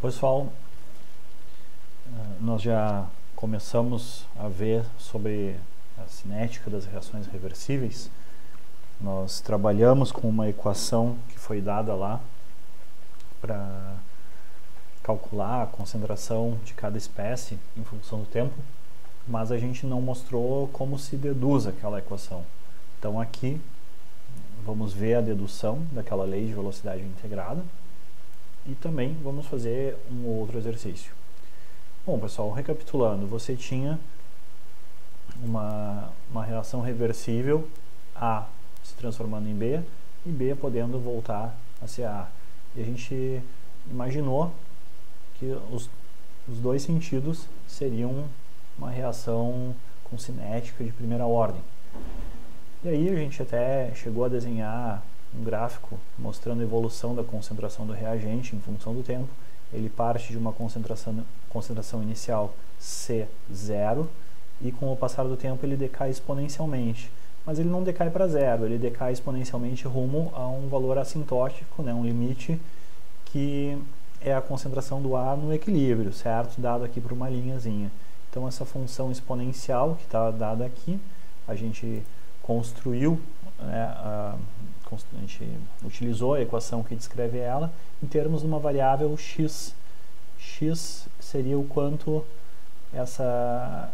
Pessoal, eh, nós já começamos a ver sobre a cinética das reações reversíveis. Nós trabalhamos com uma equação que foi dada lá para calcular a concentração de cada espécie em função do tempo, mas a gente não mostrou como se deduz aquela equação. Então aqui vamos ver a dedução daquela lei de velocidade integrada e também vamos fazer um outro exercício. Bom, pessoal, recapitulando, você tinha uma, uma reação reversível A se transformando em B e B podendo voltar a ser A. E a gente imaginou que os, os dois sentidos seriam uma reação com cinética de primeira ordem. E aí a gente até chegou a desenhar um gráfico mostrando a evolução da concentração do reagente em função do tempo. Ele parte de uma concentração, concentração inicial C0 e com o passar do tempo ele decai exponencialmente. Mas ele não decai para zero, ele decai exponencialmente rumo a um valor assintótico, né, um limite que é a concentração do ar no equilíbrio, certo? Dado aqui por uma linhazinha. Então essa função exponencial que está dada aqui, a gente construiu né, a, a gente utilizou a equação que descreve ela em termos de uma variável x. x seria o quanto essa,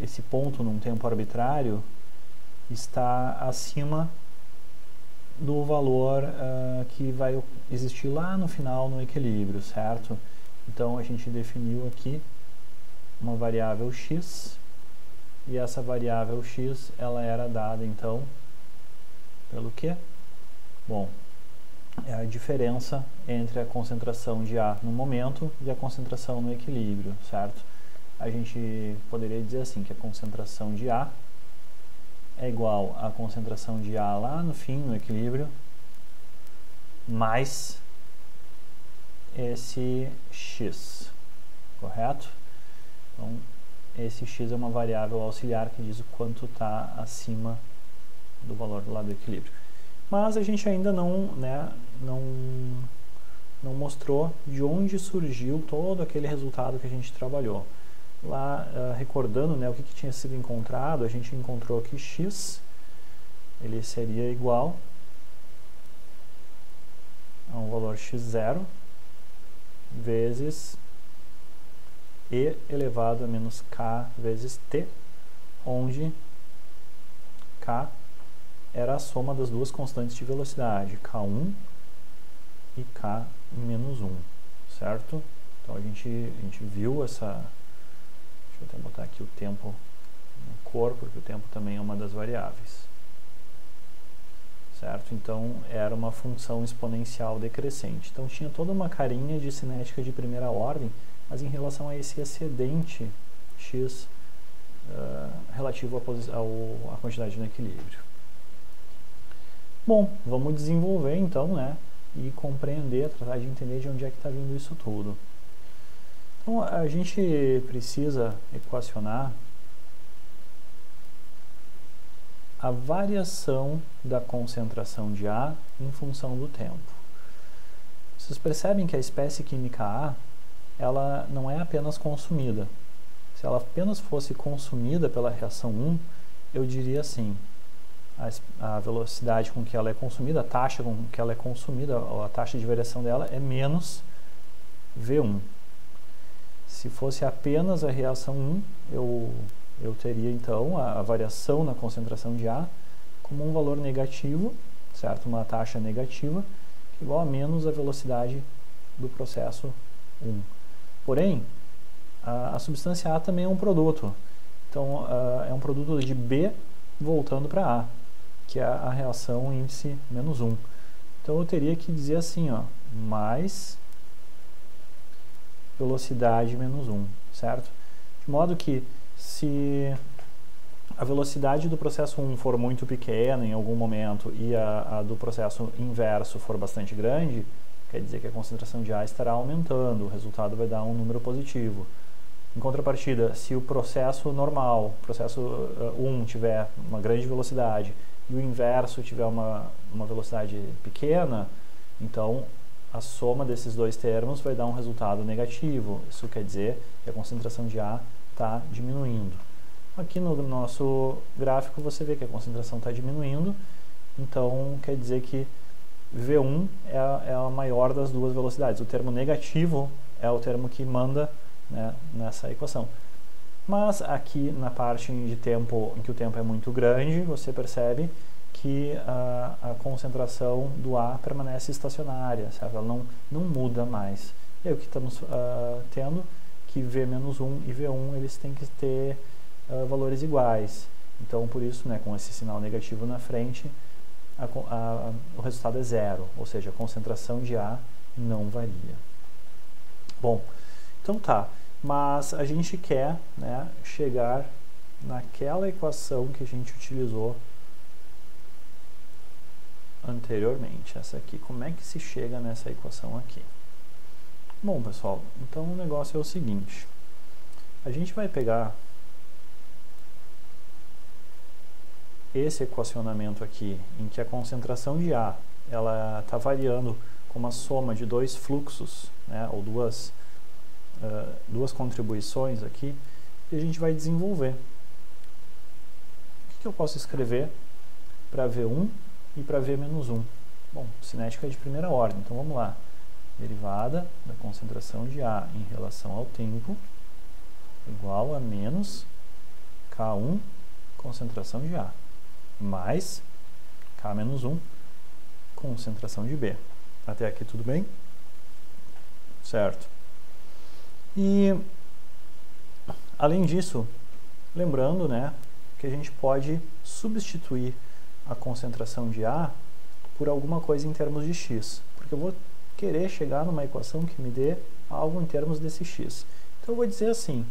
esse ponto num tempo arbitrário está acima do valor uh, que vai existir lá no final no equilíbrio, certo? Então a gente definiu aqui uma variável x e essa variável x ela era dada então pelo que? Bom, é a diferença entre a concentração de A no momento e a concentração no equilíbrio, certo? A gente poderia dizer assim, que a concentração de A é igual à concentração de A lá no fim, no equilíbrio, mais esse x, correto? Então, esse x é uma variável auxiliar que diz o quanto está acima do valor lá do equilíbrio mas a gente ainda não, né, não, não mostrou de onde surgiu todo aquele resultado que a gente trabalhou. Lá, uh, recordando né, o que, que tinha sido encontrado, a gente encontrou que x ele seria igual a um valor x0 vezes e elevado a menos k vezes t, onde k era a soma das duas constantes de velocidade, K1 e K menos 1, certo? Então a gente, a gente viu essa... Deixa eu até botar aqui o tempo no cor, porque o tempo também é uma das variáveis. Certo? Então era uma função exponencial decrescente. Então tinha toda uma carinha de cinética de primeira ordem, mas em relação a esse excedente x uh, relativo à quantidade no equilíbrio. Bom, vamos desenvolver então, né? E compreender, tratar de entender de onde é que está vindo isso tudo. Então, a gente precisa equacionar a variação da concentração de A em função do tempo. Vocês percebem que a espécie química A, ela não é apenas consumida. Se ela apenas fosse consumida pela reação 1, eu diria assim, a, velocidade com que ela é consumida, a taxa com que ela é consumida, a taxa de variação dela é menos V1. Se fosse apenas a reação 1, eu, eu teria então a, a variação na concentração de A como um valor negativo, certo? Uma taxa negativa, igual a menos a velocidade do processo 1. Porém, a, a substância A também é um produto. Então, uh, é um produto de B voltando para A que é a reação índice menos 1. Então eu teria que dizer assim, ó, mais velocidade menos 1, certo? De modo que se a velocidade do processo 1 for muito pequena em algum momento e a, a, do processo inverso for bastante grande, quer dizer que a concentração de A estará aumentando, o resultado vai dar um número positivo. Em contrapartida, se o processo normal, processo uh, 1 tiver uma grande velocidade e o inverso tiver uma, uma velocidade pequena, então a soma desses dois termos vai dar um resultado negativo. Isso quer dizer que a concentração de A está diminuindo. Aqui no nosso gráfico você vê que a concentração está diminuindo, então quer dizer que V1 é a, é a, maior das duas velocidades. O termo negativo é o termo que manda né, nessa equação. Mas aqui na parte de tempo em que o tempo é muito grande, você percebe que a, a concentração do A permanece estacionária, certo? ela não, não muda mais. E aí o que estamos uh, tendo? Que V-1 e V1 eles têm que ter uh, valores iguais. Então, por isso, né, com esse sinal negativo na frente, a, a, o resultado é zero, ou seja, a concentração de A não varia. Bom, então tá, mas a gente quer né, chegar naquela equação que a gente utilizou anteriormente, essa aqui. Como é que se chega nessa equação aqui? Bom, pessoal, então o negócio é o seguinte. A gente vai pegar esse equacionamento aqui, em que a concentração de A ela está variando com uma soma de dois fluxos, né, ou duas, uh, duas contribuições aqui, e a gente vai desenvolver. O que, que eu posso escrever para V1 e para V menos 1? Bom, cinética é de primeira ordem, então vamos lá. Derivada da concentração de A em relação ao tempo igual a menos K1 concentração de A mais K menos 1, concentração de B. Até aqui tudo bem? Certo. E, além disso, lembrando né, que a gente pode substituir a concentração de A por alguma coisa em termos de x, porque eu vou querer chegar numa equação que me dê algo em termos desse x. Então eu vou dizer assim,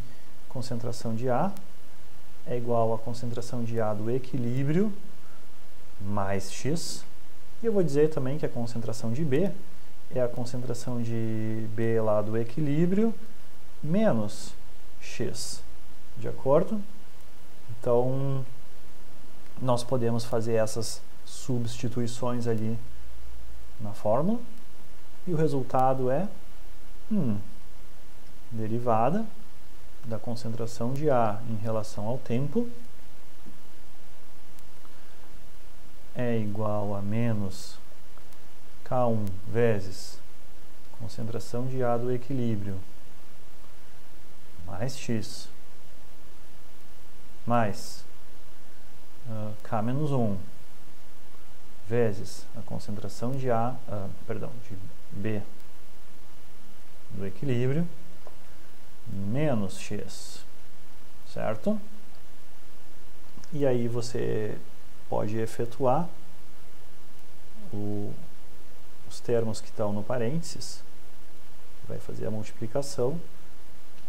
concentração de A é igual à concentração de A do equilíbrio mais x. E eu vou dizer também que a concentração de B é a concentração de B lá do equilíbrio menos x. De acordo? Então, nós podemos fazer essas substituições ali na fórmula. E o resultado é hum, derivada da concentração de A em relação ao tempo é igual a menos K1 vezes concentração de A do equilíbrio mais X mais uh, K menos 1 vezes a concentração de A, uh, perdão, de B do equilíbrio menos x, certo? E aí você pode efetuar o, os termos que estão no parênteses, vai fazer a multiplicação,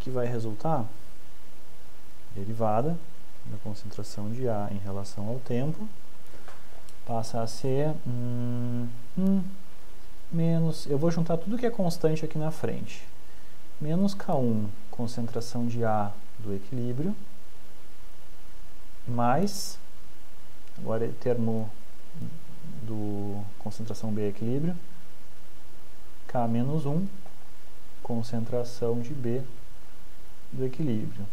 que vai resultar? Derivada da concentração de A em relação ao tempo, passa a ser hum, hum, menos, eu vou juntar tudo que é constante aqui na frente, menos K1 concentração de A do equilíbrio, mais, agora é termo do concentração B equilíbrio, K menos 1, concentração de B do equilíbrio.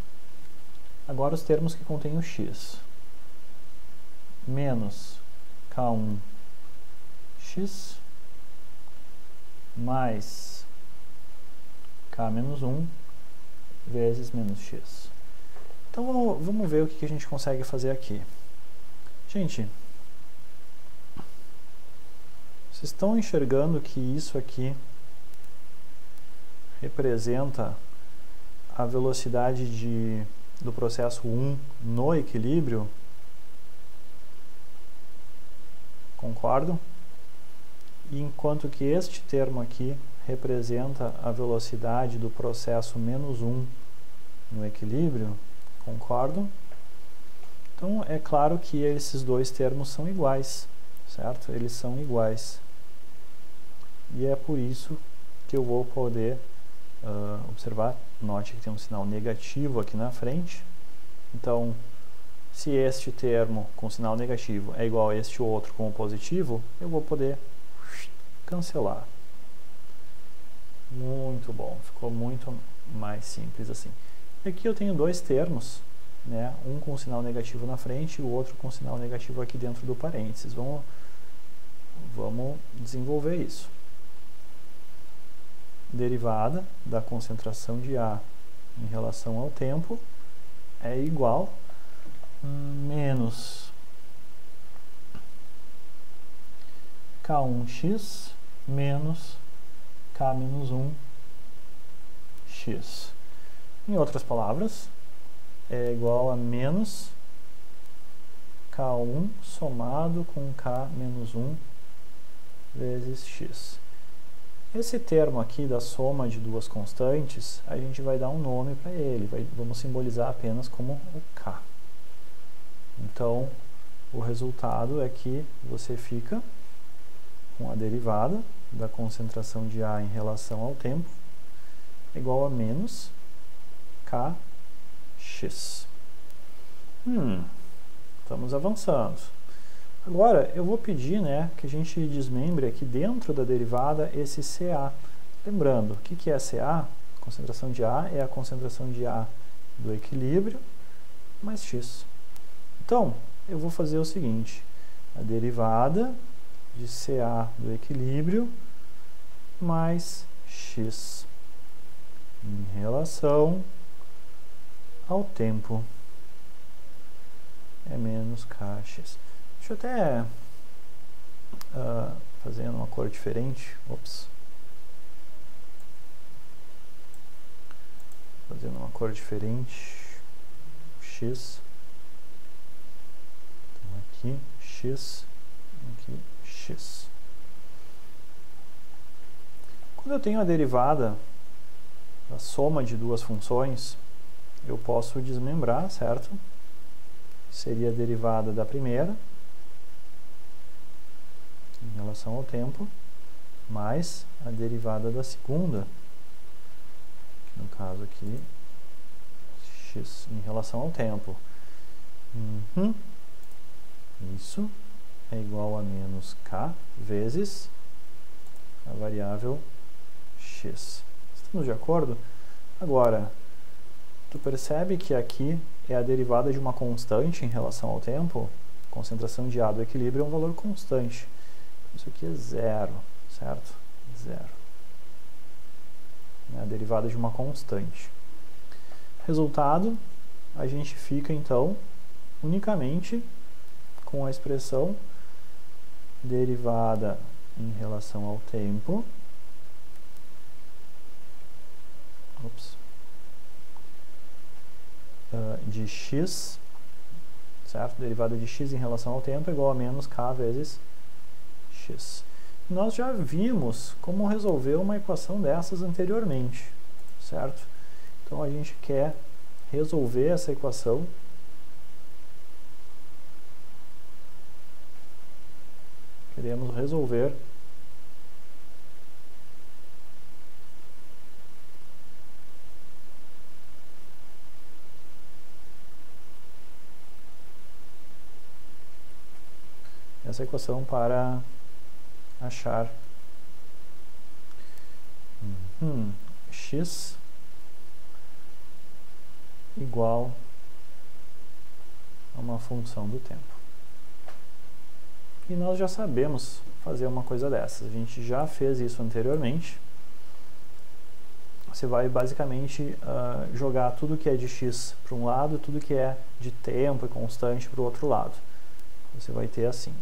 Agora os termos que contêm o X. Menos K1 X mais K menos 1 vezes menos x. Então vamos, vamos ver o que a gente consegue fazer aqui. Gente, vocês estão enxergando que isso aqui representa a velocidade de, do processo 1 no equilíbrio? Concordam? Enquanto que este termo aqui representa a velocidade do processo menos 1 no equilíbrio, concordam? Então, é claro que esses dois termos são iguais, certo? Eles são iguais. E é por isso que eu vou poder uh, observar, note que tem um sinal negativo aqui na frente. Então, se este termo com sinal negativo é igual a este outro com o positivo, eu vou poder cancelar. Muito bom, ficou muito mais simples assim. Aqui eu tenho dois termos, né? um com sinal negativo na frente e o outro com sinal negativo aqui dentro do parênteses. Vamos, vamos desenvolver isso. Derivada da concentração de A em relação ao tempo é igual a menos K1x menos K-1 x. Em outras palavras, é igual a menos K1 somado com K menos 1 vezes x. Esse termo aqui da soma de duas constantes, a gente vai dar um nome para ele, vai, vamos simbolizar apenas como o K. Então, o resultado é que você fica com a derivada da concentração de A em relação ao tempo igual a menos Kx. Hum, estamos avançando. Agora, eu vou pedir né, que a gente desmembre aqui dentro da derivada esse Ca. Lembrando, o que, que é Ca? A concentração de A é a concentração de A do equilíbrio mais x. Então, eu vou fazer o seguinte, a derivada de Ca do equilíbrio mais x em relação ao tempo é menos kx. Deixa eu até uh, fazer uma cor diferente. Ops. Fazendo uma cor diferente. X. Então aqui, X. Aqui, X. Quando eu tenho a derivada da soma de duas funções, eu posso desmembrar, certo? Seria a derivada da primeira em relação ao tempo, mais a derivada da segunda, no caso aqui, x em relação ao tempo. Uhum. Isso é igual a menos k vezes a variável x. Estamos de acordo? Agora, tu percebe que aqui é a derivada de uma constante em relação ao tempo? Concentração de A do equilíbrio é um valor constante. Isso aqui é zero, certo? Zero. É a derivada de uma constante. Resultado, a gente fica então unicamente com a expressão derivada em relação ao tempo. Ups, uh, de x, certo? Derivada de x em relação ao tempo é igual a menos k vezes Nós já vimos como resolver uma equação dessas anteriormente, certo? Então a gente quer resolver essa equação queremos resolver essa equação para achar uhum, x igual a uma função do tempo. E nós já sabemos fazer uma coisa dessas. A gente já fez isso anteriormente. Você vai basicamente uh, jogar tudo que é de x para um lado, tudo que é de tempo e constante para o outro lado. Você vai ter assim.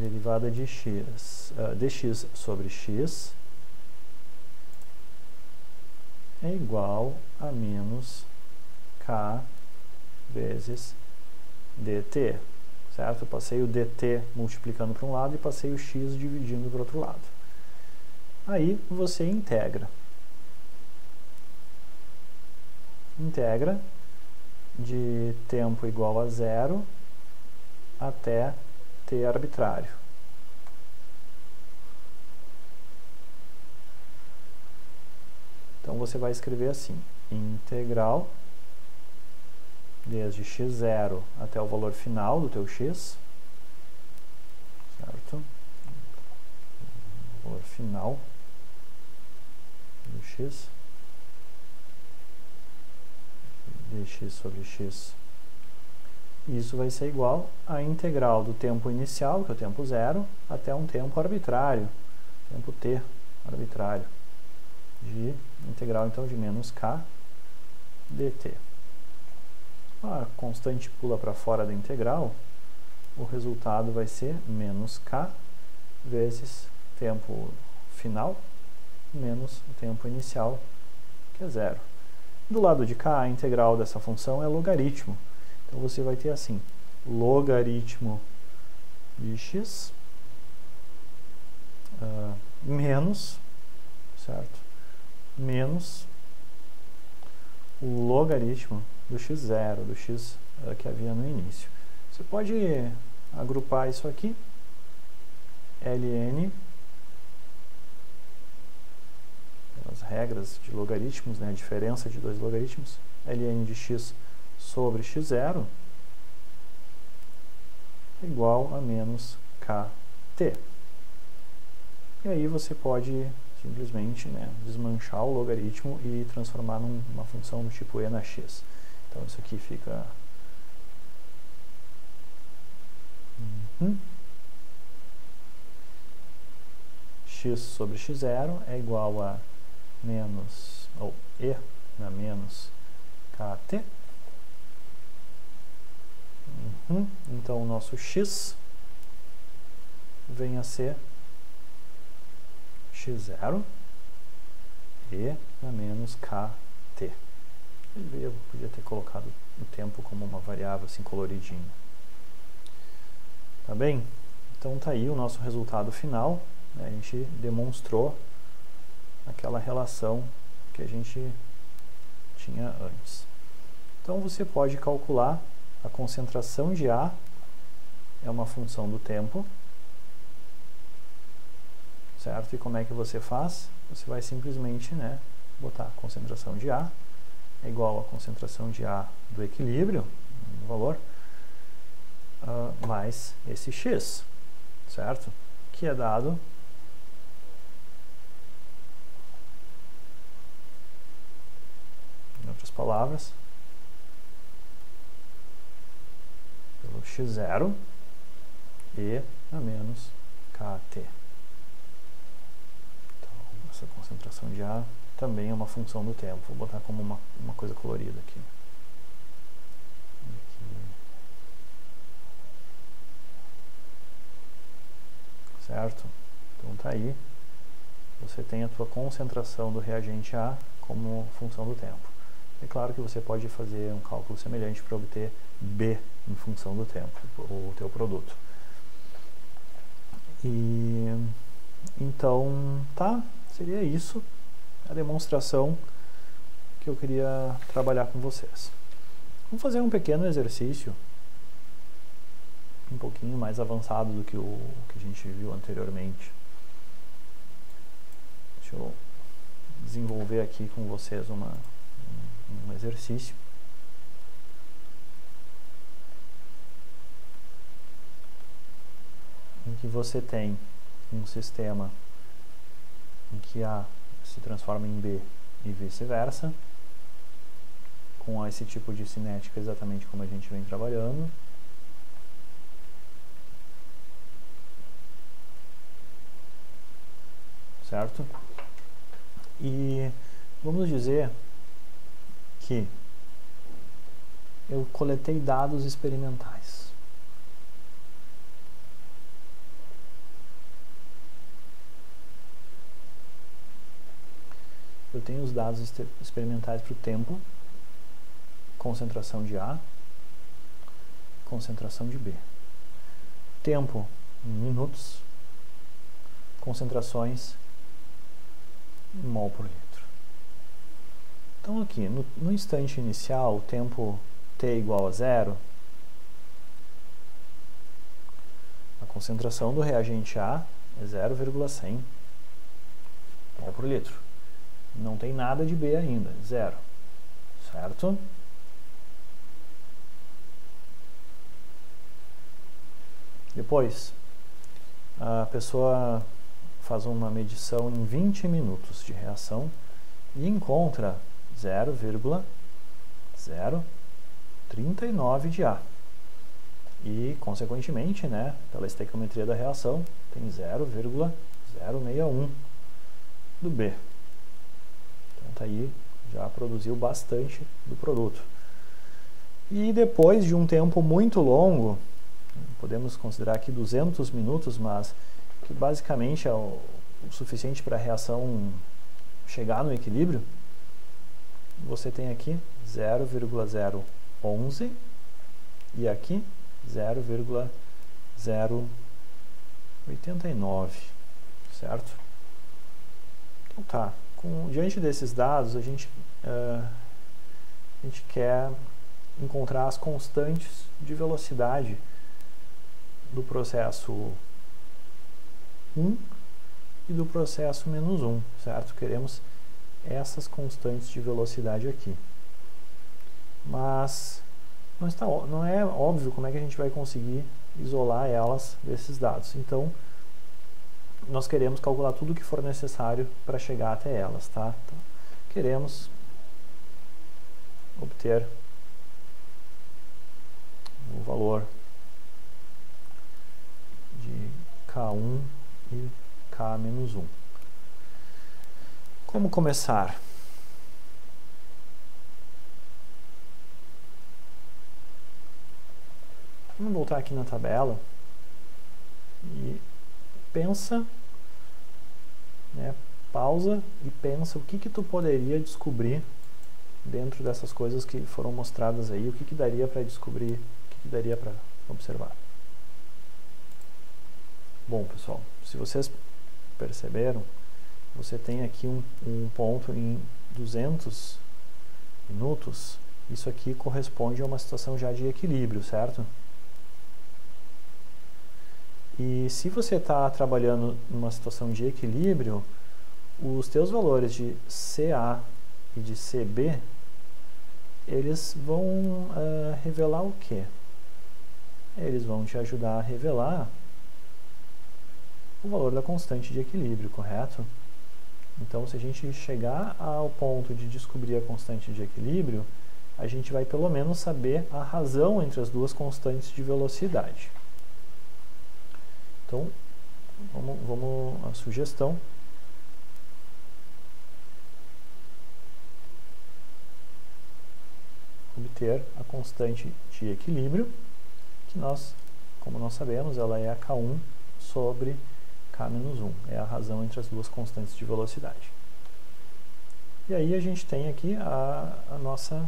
Derivada de x, uh, dx sobre x é igual a menos k vezes dt, certo? Eu passei o dt multiplicando para um lado e passei o x dividindo para o outro lado. Aí você integra. Integra de tempo igual a zero até t arbitrário. Então você vai escrever assim: integral desde x0 até o valor final do teu x, certo? final do x dx sobre x. Isso vai ser igual à integral do tempo inicial, que é o tempo zero, até um tempo arbitrário, tempo t arbitrário, de integral então de menos k dt. A constante pula para fora da integral, o resultado vai ser menos k vezes tempo final menos o tempo inicial, que é zero. Do lado de cá, a integral dessa função é logaritmo. Então você vai ter assim, logaritmo de x uh, menos, certo? Menos o logaritmo do x0, do x uh, que havia no início. Você pode agrupar isso aqui, ln as regras de logaritmos, né, a diferença de dois logaritmos, ln de x sobre x0 é igual a menos kt. E aí você pode simplesmente né, desmanchar o logaritmo e transformar numa função do tipo e na x. Então isso aqui fica... Uhum. x sobre x0 é igual a menos, ou E na menos KT. Uhum. Então, o nosso X vem a ser X0 E na menos KT. Eu podia ter colocado o tempo como uma variável assim coloridinha. Tá bem? Então tá aí o nosso resultado final. Né? A gente demonstrou aquela relação que a gente tinha antes. Então você pode calcular a concentração de A, é uma função do tempo, certo? E como é que você faz? Você vai simplesmente né, botar a concentração de A é igual a concentração de A do equilíbrio, o valor, uh, mais esse x, certo? Que é dado outras palavras, pelo x0 e a menos kt. Então, essa concentração de A também é uma função do tempo. Vou botar como uma, uma coisa colorida aqui. aqui. Certo? Então tá aí. Você tem a tua concentração do reagente A como função do tempo. É claro que você pode fazer um cálculo semelhante para obter B em função do tempo, o teu produto. E então, tá, seria isso a demonstração que eu queria trabalhar com vocês. Vamos fazer um pequeno exercício, um pouquinho mais avançado do que o que a gente viu anteriormente. Deixa eu desenvolver aqui com vocês uma, um exercício. Em que você tem um sistema em que A se transforma em B e vice-versa, com esse tipo de cinética exatamente como a gente vem trabalhando. Certo? E vamos dizer que eu coletei dados experimentais. Eu tenho os dados experimentais para o tempo, concentração de A, concentração de B. Tempo em minutos, concentrações em mol por litro. Então aqui, no, no instante inicial, o tempo t igual a zero, a concentração do reagente A é 0,100 mol por litro. Não tem nada de B ainda, zero, certo? Depois, a pessoa faz uma medição em 20 minutos de reação e encontra 0,039 de A. E, consequentemente, né, pela estequiometria da reação, tem 0,061 do B. Então, tá aí, já produziu bastante do produto. E depois de um tempo muito longo, podemos considerar aqui 200 minutos, mas que basicamente é o, o suficiente para a reação chegar no equilíbrio, você tem aqui 0,011 e aqui 0,089, certo? Então tá, com, diante desses dados a gente, uh, a gente quer encontrar as constantes de velocidade do processo 1 e do processo menos 1, certo? Queremos essas constantes de velocidade aqui. Mas não, está, não é óbvio como é que a gente vai conseguir isolar elas desses dados. Então, nós queremos calcular tudo o que for necessário para chegar até elas, tá? Então, queremos obter o valor de K1 e K menos 1. Como começar? Vamos voltar aqui na tabela e pensa, né, pausa e pensa o que que tu poderia descobrir dentro dessas coisas que foram mostradas aí, o que que daria para descobrir, o que que daria para observar. Bom, pessoal, se vocês perceberam, você tem aqui um, um ponto em 200 minutos, isso aqui corresponde a uma situação já de equilíbrio, certo? E se você está trabalhando numa situação de equilíbrio, os teus valores de CA e de CB, eles vão uh, revelar o quê? Eles vão te ajudar a revelar o valor da constante de equilíbrio, correto? Então, se a gente chegar ao ponto de descobrir a constante de equilíbrio, a gente vai pelo menos saber a razão entre as duas constantes de velocidade. Então, vamos, vamos a sugestão. Obter a constante de equilíbrio, que nós, como nós sabemos, ela é a K1 sobre Menos 1. É a razão entre as duas constantes de velocidade. E aí a gente tem aqui a, a nossa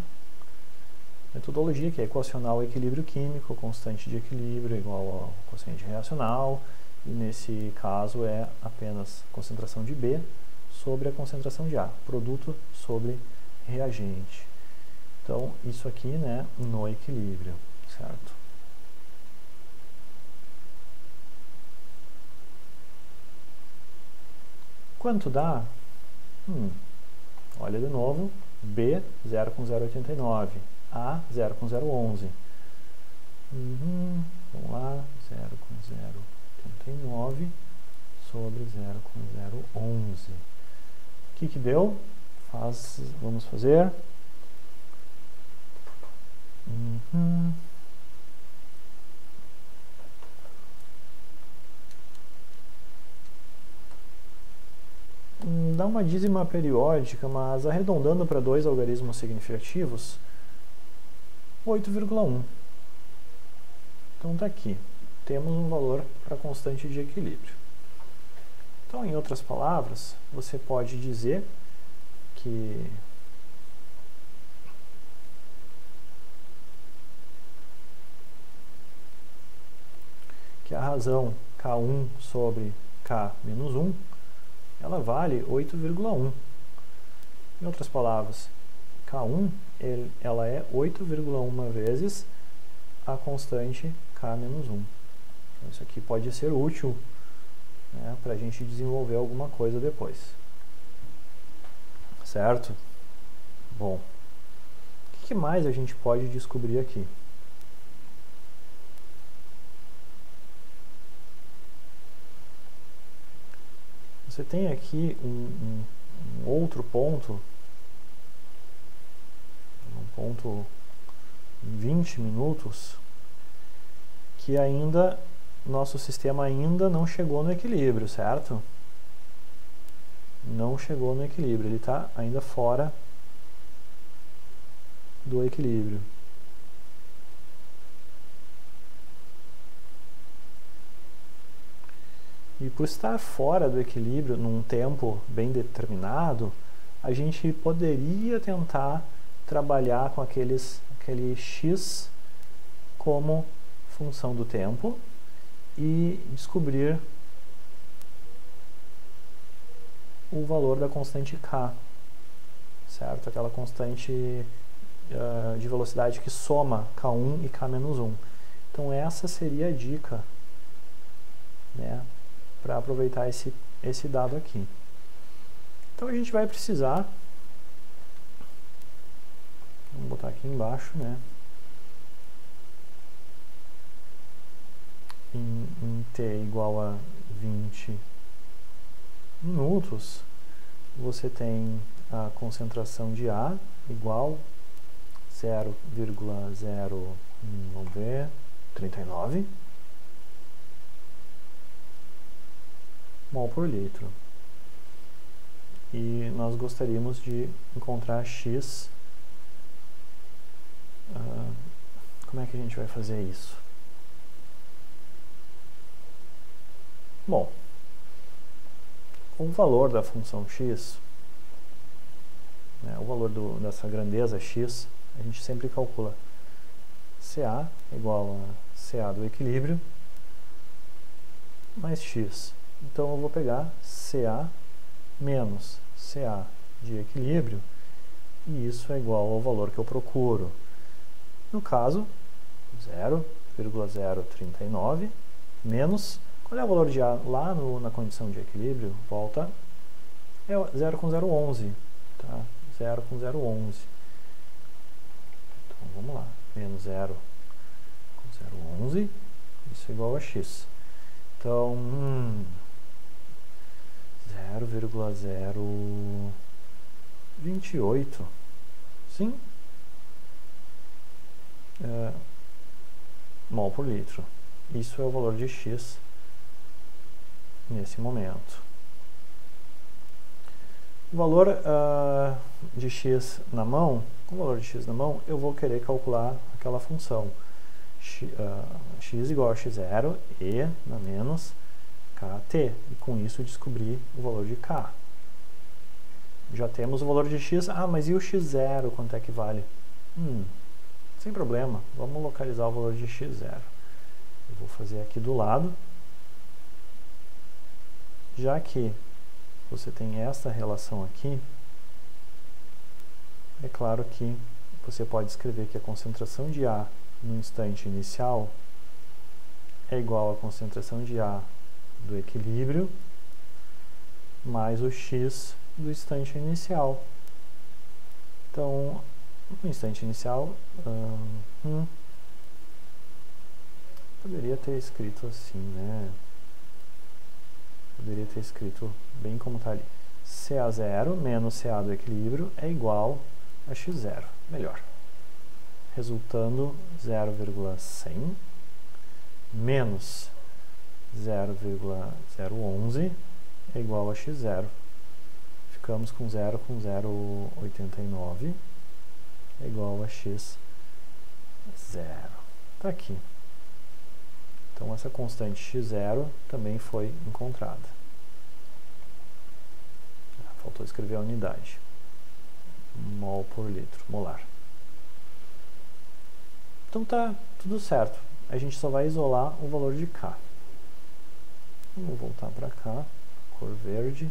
metodologia, que é equacionar o equilíbrio químico, constante de equilíbrio igual ao quociente reacional, e nesse caso é apenas concentração de B sobre a concentração de A, produto sobre reagente. Então, isso aqui né, no equilíbrio, certo? Quanto dá? Hum, olha de novo, B 0 com 0,89, A 0 com 0,11. Uhum, vamos lá, 0 com 0,89 sobre 0 com 0,11. O que que deu? Faz, vamos fazer. Uhum. Hum, dá uma dízima periódica, mas arredondando para dois algarismos significativos, 8,1. Então está aqui. Temos um valor para constante de equilíbrio. Então, em outras palavras, você pode dizer que que a razão K1 sobre K menos 1 ela vale 8,1. Em outras palavras, K1 ele, ela é 8,1 vezes a constante K menos 1. Então, isso aqui pode ser útil né, para a gente desenvolver alguma coisa depois. Certo? Bom, o que mais a gente pode descobrir aqui? Você tem aqui um, um, um outro ponto, um ponto em 20 minutos, que ainda, nosso sistema ainda não chegou no equilíbrio, certo? Não chegou no equilíbrio, ele está ainda fora do equilíbrio. E por estar fora do equilíbrio num tempo bem determinado, a gente poderia tentar trabalhar com aqueles, aquele x como função do tempo e descobrir o valor da constante k, certo? Aquela constante uh, de velocidade que soma k1 e k-1. Então essa seria a dica? Para aproveitar esse, esse dado aqui. Então a gente vai precisar, vamos botar aqui embaixo, né? Em, em t igual a 20 minutos, você tem a concentração de A igual 0,0, vamos ver, 39 mol por litro. E nós gostaríamos de encontrar x. Uh, como é que a gente vai fazer isso? Bom, o valor da função x, né, o valor do, dessa grandeza x, a gente sempre calcula CA igual a CA do equilíbrio mais x então eu vou pegar CA menos CA de equilíbrio e isso é igual ao valor que eu procuro. No caso, 0,039 menos, qual é o valor de A lá no, na condição de equilíbrio? Volta, é 0 com 0,11, tá? 0 com 0,11. Então vamos lá, menos 0 com 0,11, isso é igual a x. Então, hum, 0,028. Sim. É, mol por litro. Isso é o valor de x nesse momento. O valor uh, de x na mão, o valor de x na mão, eu vou querer calcular aquela função x, uh, x igual a x0 e na menos kt, e com isso descobrir o valor de k. Já temos o valor de x, ah, mas e o x0, quanto é que vale? Hum, sem problema, vamos localizar o valor de x0. Eu vou fazer aqui do lado, já que você tem esta relação aqui, é claro que você pode escrever que a concentração de A no instante inicial é igual à concentração de A do equilíbrio mais o x do instante inicial. Então, no instante inicial, hum, poderia ter escrito assim, né? Poderia ter escrito bem como está ali. CA0 menos CA do equilíbrio é igual a x0. Melhor. Resultando 0,100 menos 0,011 é igual a x0. Ficamos com 0 com 0,89 é igual a x0. Está aqui. Então, essa constante x0 também foi encontrada. Ah, faltou escrever a unidade. Mol por litro, molar. Então, tá tudo certo. A gente só vai isolar o valor de K. Vamos voltar para cá, cor verde.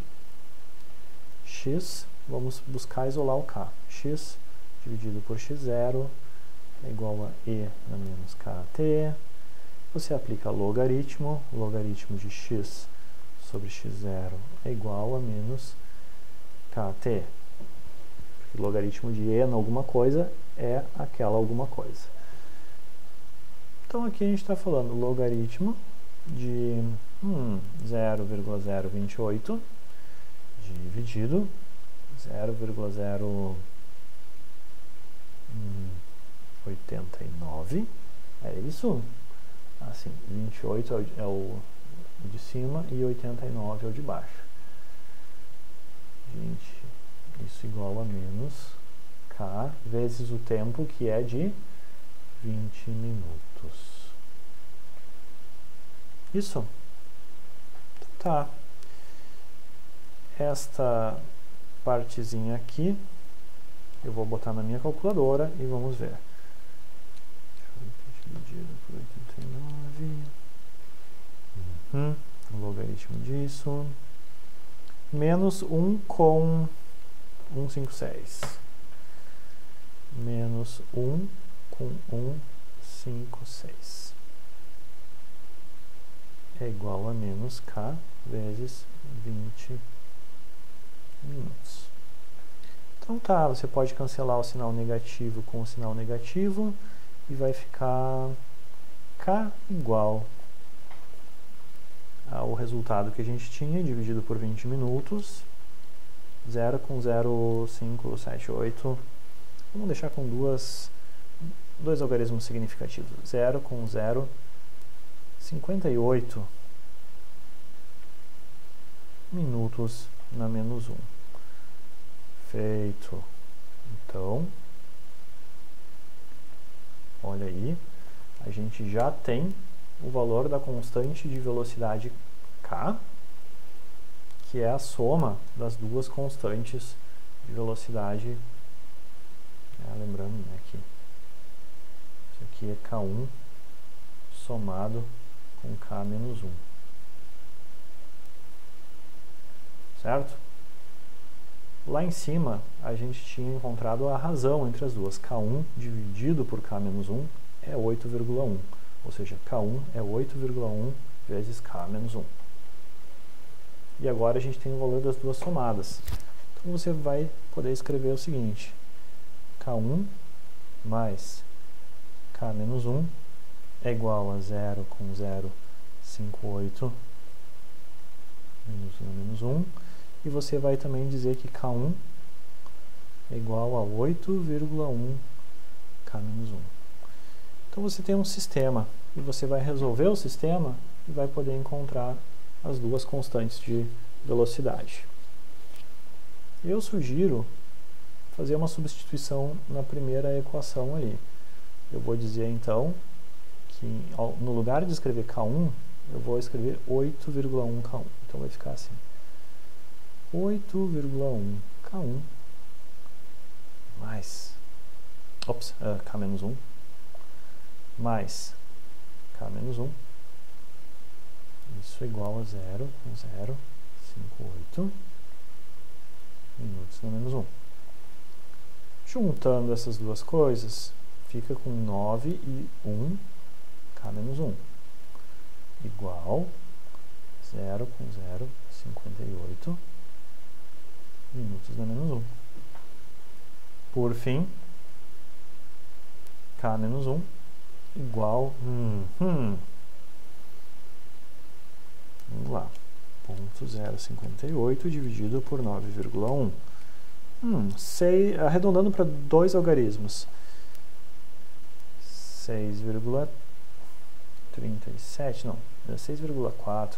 x, vamos buscar isolar o k. x dividido por x0 é igual a e na menos kt. Você aplica logaritmo, logaritmo de x sobre x0 é igual a menos kt. Porque logaritmo de e em alguma coisa é aquela alguma coisa. Então aqui a gente está falando logaritmo de hum, 0,028 dividido 0,089 é isso? Assim, 28 é o de cima e 89 é o de baixo. Gente, isso igual a menos K vezes o tempo que é de 20 minutos. Isso. Tá. Esta partezinha aqui eu vou botar na minha calculadora e vamos ver. Dividido por 89. Uhum. O logaritmo disso. Menos 1 com 156. Menos 1 com 156. É igual a menos K vezes 20 minutos. Então tá, você pode cancelar o sinal negativo com o sinal negativo e vai ficar K igual ao resultado que a gente tinha dividido por 20 minutos. 0 com 0,578 vamos deixar com duas dois algarismos significativos. 0 com 0,58 minutos na menos 1 Feito. Então, olha aí, a gente já tem o valor da constante de velocidade k, que é a soma das duas constantes de velocidade. É, lembrando né, que isso aqui é k1 somado com k menos 1. Certo? Lá em cima, a gente tinha encontrado a razão entre as duas. K1 dividido por K menos 1 é 8,1. Ou seja, K1 é 8,1 vezes K menos 1. E agora a gente tem o valor das duas somadas. Então você vai poder escrever o seguinte. K1 mais K menos 1 é igual a 0 com 0,58 menos 1 menos 1 e você vai também dizer que K1 é igual a 8,1 K menos 1. Então você tem um sistema e você vai resolver o sistema e vai poder encontrar as duas constantes de velocidade. Eu sugiro fazer uma substituição na primeira equação ali. Eu vou dizer então que no lugar de escrever K1, eu vou escrever 8,1 K1. Então vai ficar assim. 8,1 K1 mais ops, uh, K menos 1 mais K menos 1 isso é igual a 0 com 0 58 minutos no menos 1 juntando essas duas coisas fica com 9 e 1 K menos 1 igual 0 com 0 58 minutos da menos 1. Por fim, K menos 1 igual... Hum, hum. Vamos lá. Ponto 0,58 dividido por 9,1. Hum, arredondando para dois algarismos. 6,37, não, 6,4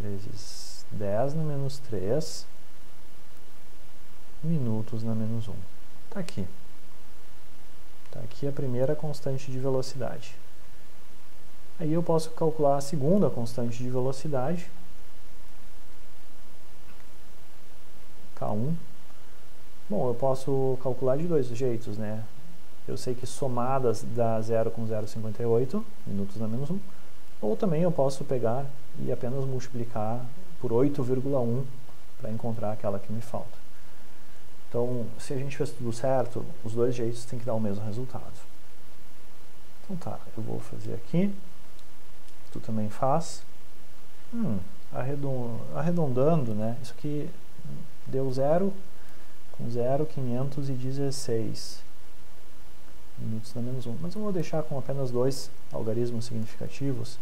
vezes 10 na menos 3 minutos na menos 1. Está aqui. Está aqui a primeira constante de velocidade. Aí eu posso calcular a segunda constante de velocidade, K1. Bom, eu posso calcular de dois jeitos, né? Eu sei que somadas dá 0 com 0,58 minutos na menos 1. Ou também eu posso pegar e apenas multiplicar por 8,1 para encontrar aquela que me falta. Então, se a gente fez tudo certo, os dois jeitos têm que dar o mesmo resultado. Então tá, eu vou fazer aqui, tu também faz. Hum, arredondando, né, isso aqui deu 0 com 0,516 minutos na menos 1. Mas eu vou deixar com apenas dois algarismos significativos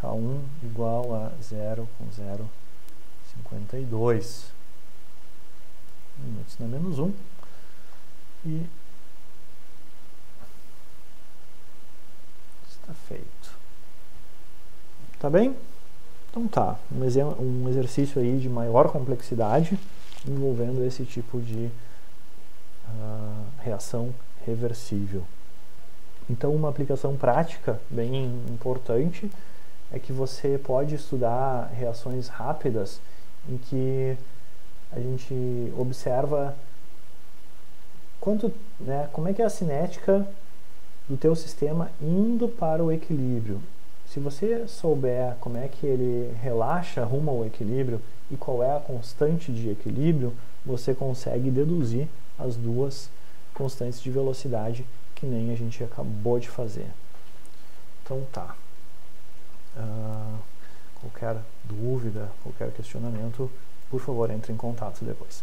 K1 igual a 0 com 0,52 minutos na menos 1 e está feito. Tá bem? Então tá, um, um exercício aí de maior complexidade envolvendo esse tipo de uh, reação reversível. Então, uma aplicação prática bem importante é que você pode estudar reações rápidas em que a gente observa quanto, né, como é que é a cinética do teu sistema indo para o equilíbrio. Se você souber como é que ele relaxa rumo ao equilíbrio e qual é a constante de equilíbrio, você consegue deduzir as duas constantes de velocidade que nem a gente acabou de fazer. Então tá. Uh, qualquer dúvida, qualquer questionamento, por favor, entre em contato depois.